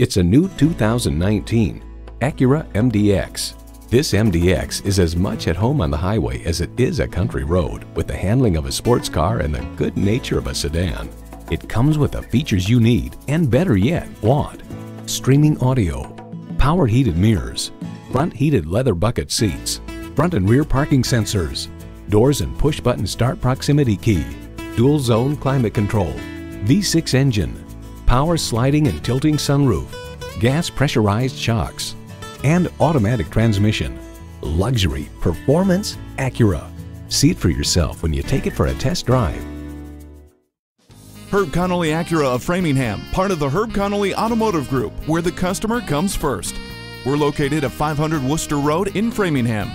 It's a new 2019 Acura MDX. This MDX is as much at home on the highway as it is a country road with the handling of a sports car and the good nature of a sedan. It comes with the features you need and better yet, want. Streaming audio, power heated mirrors, front heated leather bucket seats, front and rear parking sensors, doors and push button start proximity key, dual zone climate control, V6 engine, power sliding and tilting sunroof, gas pressurized shocks, and automatic transmission. Luxury, performance, Acura. See it for yourself when you take it for a test drive. Herb Connolly Acura of Framingham, part of the Herb Connolly Automotive Group, where the customer comes first. We're located at 500 Worcester Road in Framingham.